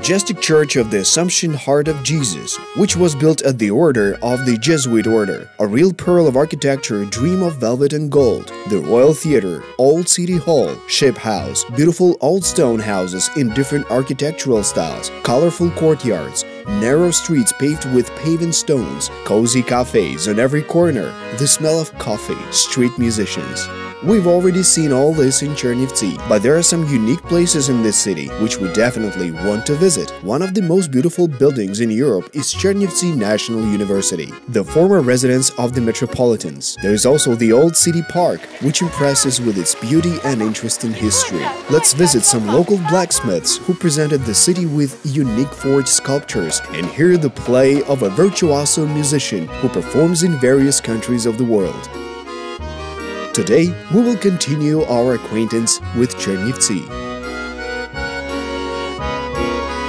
majestic church of the Assumption Heart of Jesus, which was built at the order of the Jesuit order, a real pearl of architecture, dream of velvet and gold, the Royal Theatre, Old City Hall, Ship House, beautiful old stone houses in different architectural styles, colorful courtyards, narrow streets paved with paven stones, cozy cafes on every corner, the smell of coffee, street musicians. We've already seen all this in Chernivtsi, but there are some unique places in this city which we definitely want to visit. One of the most beautiful buildings in Europe is Chernivtsi National University, the former residence of the metropolitans. There is also the Old City Park, which impresses with its beauty and interesting history. Let's visit some local blacksmiths who presented the city with unique forged sculptures and hear the play of a virtuoso musician who performs in various countries of the world. Today, we will continue our acquaintance with Chernivtsi.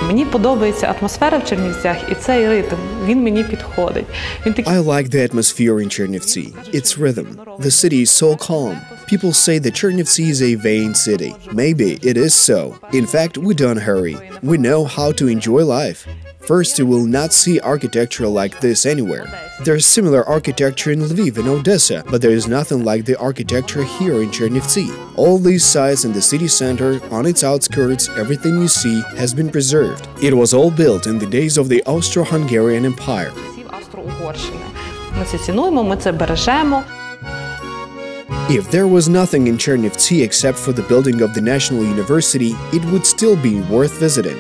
Мені подобається атмосфера в Чернівцях і цей ритм. Він мені підходить. Він такий I like the atmosphere in Chernivtsi. Its rhythm. The city is so calm. People say that Chernivtsi is a vain city. Maybe it is so. In fact, we don't hurry. We know how to enjoy life. first you will not see architecture like this anywhere. There's similar architecture in Lviv and Odessa, but there is nothing like the architecture here in Chernivtsi. All these sites in the city center, on its outskirts, everything you see has been preserved. It was all built in the days of the Austro-Hungarian Empire. If there was nothing in Chernivtsi except for the building of the National University, it would still be worth visiting.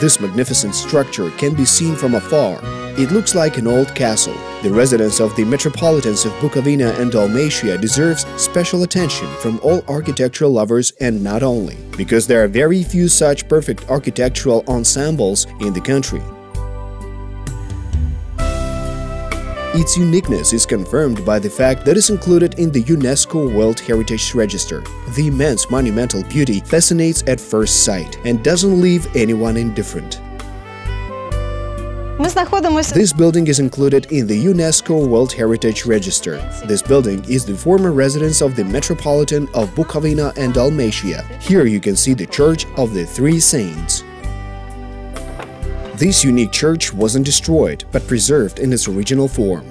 This magnificent structure can be seen from afar. It looks like an old castle. The residence of the metropolitans of Bukovina and Dalmatia deserves special attention from all architectural lovers and not only, because there are very few such perfect architectural ensembles in the country. its uniqueness is confirmed by the fact that it's included in the UNESCO World Heritage Register. The immense monumental beauty fascinates at first sight and doesn't leave anyone indifferent. This building is included in the UNESCO World Heritage Register. This building is the former residence of the Metropolitan of Bukovina and Dalmatia. Here you can see the Church of the Three Saints. This unique church wasn't destroyed, but preserved in its original form.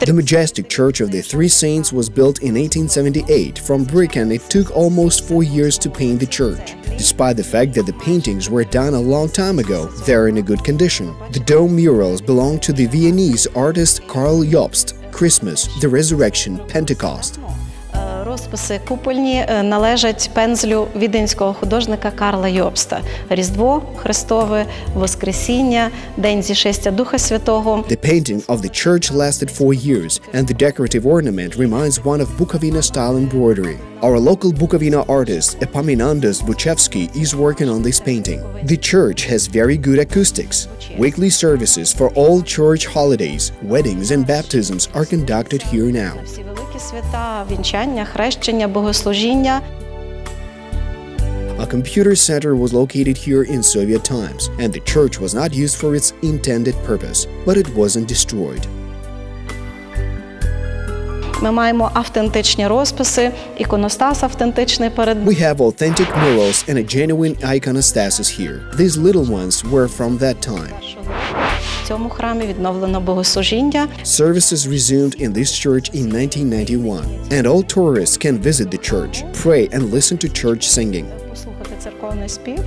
The majestic Church of the Three Saints was built in 1878 from brick and it took almost four years to paint the church. Despite the fact that the paintings were done a long time ago, they're in a good condition. The dome murals belong to the Viennese artist Karl Jobst, Christmas, the Resurrection, Pentecost, Е, Розписи купольні е, належать пензлю віденського художника Карла Йобста. Різдво Христове, Воскресіння, День зішестя Духа Святого. The painting of the church lasted four years, and the decorative ornament reminds one of Bukovina style embroidery. Our local Bukovina artist, Epaminondas Buchevsky, is working on this painting. The church has very good acoustics. Weekly services for all church holidays, weddings, and baptisms are conducted here now. Всі великі свята, вінчання, хрещення, богослужіння. A computer center was located here in Soviet times, and the church was not used for its intended purpose, but it wasn't destroyed. Ми маємо автентичні розписи, іконостас автентичний перед We have authentic murals and a genuine iconostasis here. These little ones were from that time. В цьому храмі відновлено богослужіння. Services resumed in this church in 1991, and all tourists can visit the church, pray, and listen to church singing. Послухати церковний спів.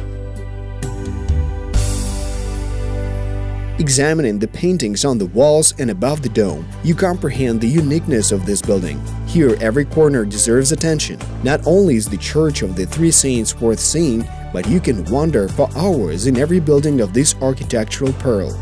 Examining the paintings on the walls and above the dome, you comprehend the uniqueness of this building. Here, every corner deserves attention. Not only is the Church of the Three Saints worth seeing, but you can wander for hours in every building of this architectural pearl.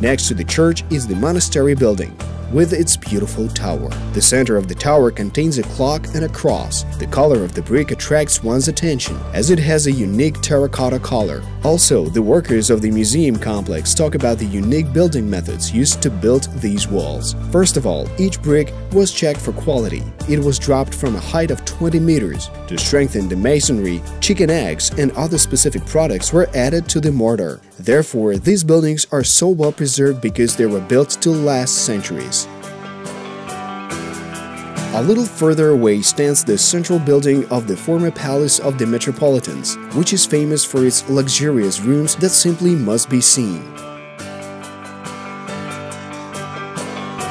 Next to the church is the monastery building, with its beautiful tower. The center of the tower contains a clock and a cross. The color of the brick attracts one's attention, as it has a unique terracotta color. Also, the workers of the museum complex talk about the unique building methods used to build these walls. First of all, each brick was checked for quality. It was dropped from a height of 20 meters. To strengthen the masonry, chicken eggs and other specific products were added to the mortar. Therefore, these buildings are so well preserved because they were built to last centuries. A little further away stands the central building of the former Palace of the Metropolitans, which is famous for its luxurious rooms that simply must be seen.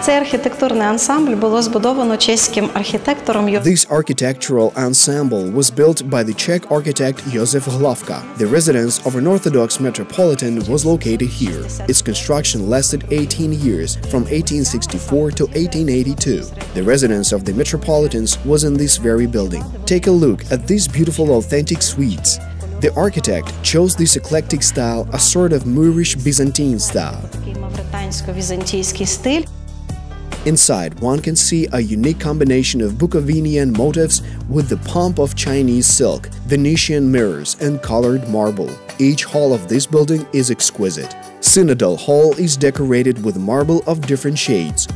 Цей архітектурний ансамбль було збудовано чеським архітектором Йо- This architectural ensemble was built by the Czech architect Josef Hlavka. The residence of an Orthodox metropolitan was located here. Its construction lasted 18 years, from 1864 to 1882. The residence of the metropolitans was in this very building. Take a look at these beautiful authentic suites. The architect chose this eclectic style, a sort of Moorish Byzantine style. Inside, one can see a unique combination of Bukovinian motifs with the pomp of Chinese silk, Venetian mirrors, and colored marble. Each hall of this building is exquisite. Synodal Hall is decorated with marble of different shades.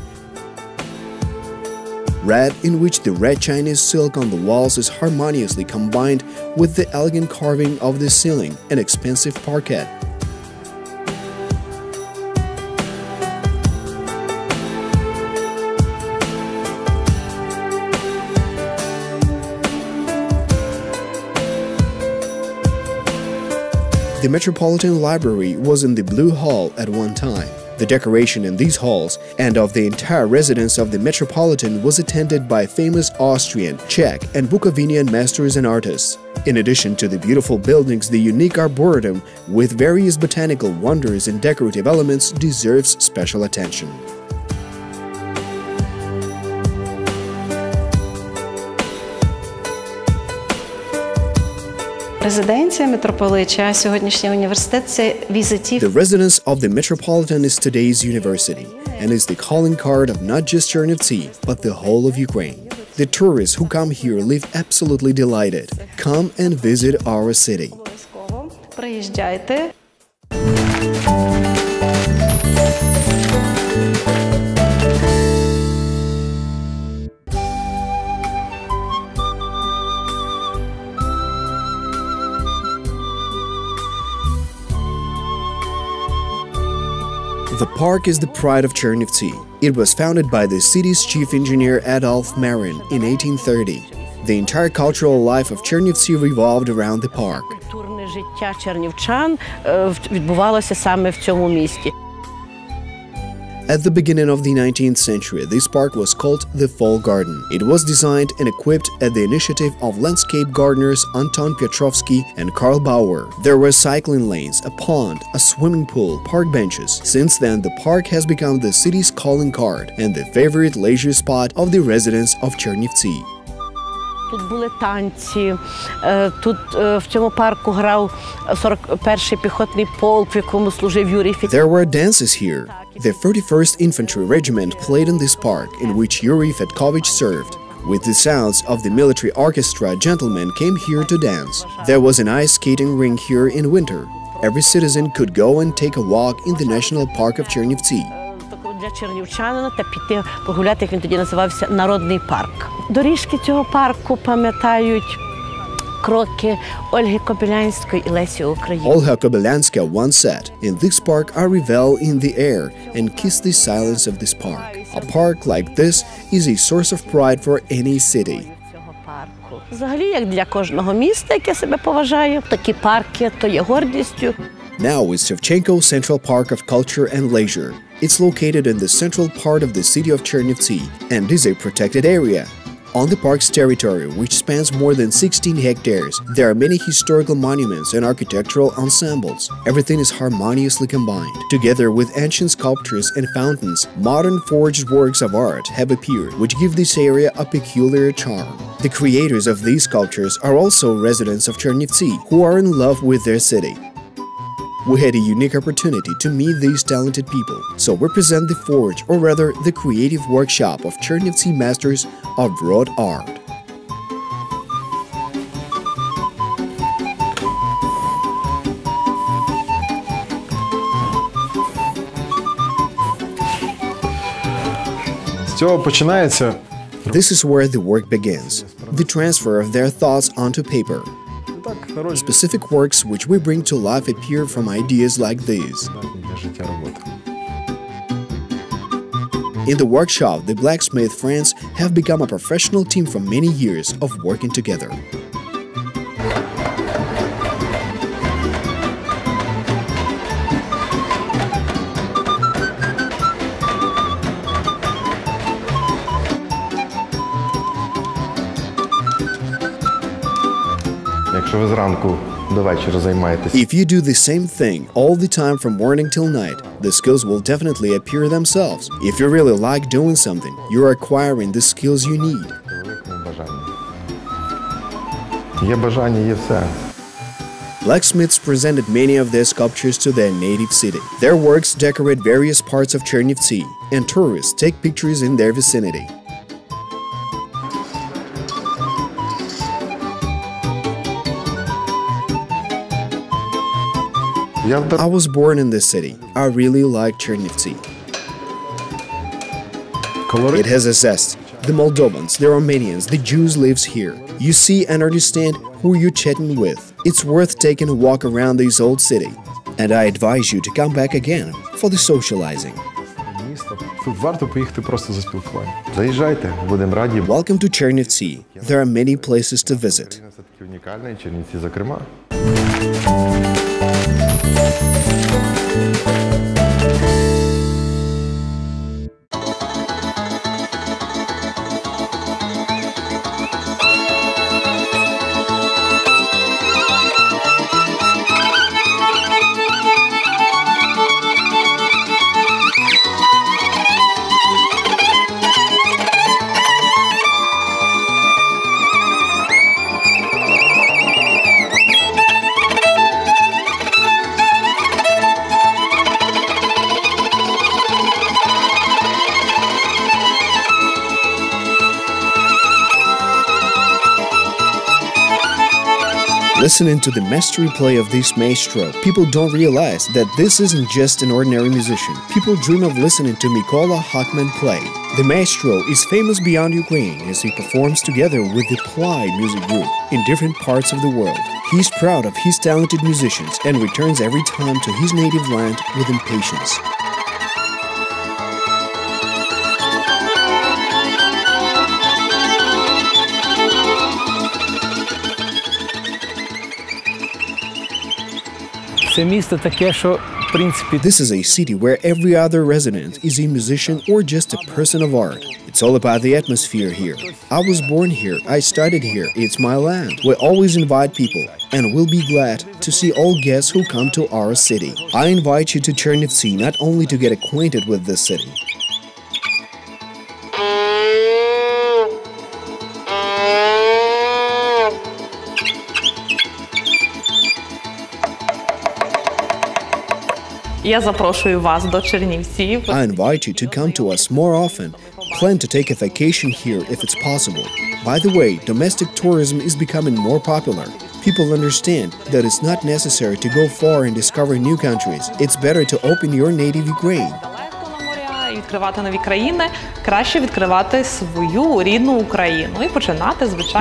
Red, in which the red Chinese silk on the walls is harmoniously combined with the elegant carving of the ceiling and expensive parquet. The Metropolitan Library was in the Blue Hall at one time. The decoration in these halls and of the entire residence of the Metropolitan was attended by famous Austrian, Czech, and Bukovinian masters and artists. In addition to the beautiful buildings, the unique arboretum with various botanical wonders and decorative elements deserves special attention. Резиденція митрополича, а сьогоднішній університет це візитів The residence of the Metropolitan is today's university and is the calling card of not just Chernivtsi, but the whole of Ukraine. The tourists who come here leave absolutely delighted. Come and visit our city. Обов'язково приїжджайте. The park is the pride of Chernivtsi. It was founded by the city's chief engineer Adolf Marin in 1830. The entire cultural life of Chernivtsi revolved around the park. Культурне життя чернівчан е, в- відбувалося саме в цьому місті. At the beginning of the 19th century, this park was called the Fall Garden. It was designed and equipped at the initiative of landscape gardeners Anton Petrovsky and Karl Bauer. There were cycling lanes, a pond, a swimming pool, park benches. Since then, the park has become the city's calling card and the favorite leisure spot of the residents of Chernivtsi. Тут були танці, е, тут е, в цьому парку грав 41-й піхотний полк, в якому служив Юрій Фіт. There were dances here. The 31st Infantry Regiment played in this park, in which Yuri Fetkovich served. With the sounds of the military orchestra, gentlemen came here to dance. There was an ice skating rink here in winter. Every citizen could go and take a walk in the National Park of Chernivtsi. Тобто для чернівчанина та піти погуляти, як він тоді називався Народний парк. Доріжки цього парку пам'ятають кроки Ольги Кобилянської і Лесі Українки. Olga Kobylyanska once said, In this park I revel in the air and kiss the silence of this park. A park like this is a source of pride for any city. цього парку. Взагалі, як для кожного міста, яке себе поважає, такі парки то є гордістю. Now is Shevchenko Central Park of Culture and Leisure. It's located in the central part of the city of Chernivtsi and is a protected area. On the park's territory, which spans more than 16 hectares, there are many historical monuments and architectural ensembles. Everything is harmoniously combined. Together with ancient sculptures and fountains, modern forged works of art have appeared, which give this area a peculiar charm. The creators of these sculptures are also residents of Chernivtsi, who are in love with their city. We had a unique opportunity to meet these talented people, so we present the Forge, or rather the creative workshop of Chernivtsi Masters of Wrought Art. This is where the work begins, the transfer of their thoughts onto paper. Specific works which we bring to life appear from ideas like these. In the workshop, the blacksmith friends have become a professional team for many years of working together. Якщо ви зранку до вечора займаєтесь If you do the same thing all the time from morning till night, the skills will definitely appear themselves. If you really like doing something, you're acquiring the skills you need. великому бажанні. Є бажання, є все. Blacksmiths presented many of their sculptures to their native city. Their works decorate various parts of Chernivtsi, and tourists take pictures in their vicinity. I was born in this city. I really like Chernivtsi. It has a zest. The Moldovans, the Romanians, the Jews lives here. You see and understand who you're chatting with. It's worth taking a walk around this old city. And I advise you to come back again for the socializing. Welcome to Chernivtsi. There are many places to visit. Це Listening to the mastery play of this maestro, people don't realize that this isn't just an ordinary musician. People dream of listening to Mikola Hakman play. The maestro is famous beyond Ukraine as he performs together with the Ply music group in different parts of the world. He's proud of his talented musicians and returns every time to his native land with impatience. Це місто таке, що в принципі This is a city where every other resident is a musician or just a person of art. It's all about the atmosphere here. I was born here, I studied here, it's my land. We always invite people, and we'll be glad to see all guests who come to our city. I invite you to Chernivtsi not only to get acquainted with this city, I invite you to come to us more often. Plan to take a vacation here if it's possible. By the way, domestic tourism is becoming more popular. People understand that it's not necessary to go far and discover new countries. It's better to open your native Ukraine.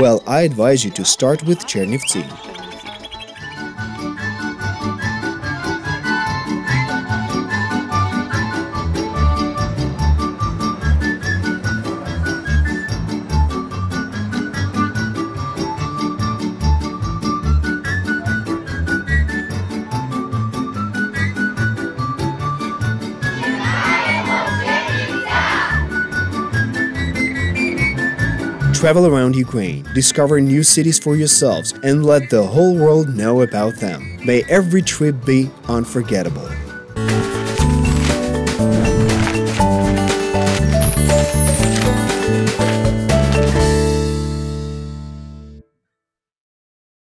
Well, I advise you to start with Chernivtsi. Travel around Ukraine, discover new cities for yourselves, and let the whole world know about them. May every trip be unforgettable.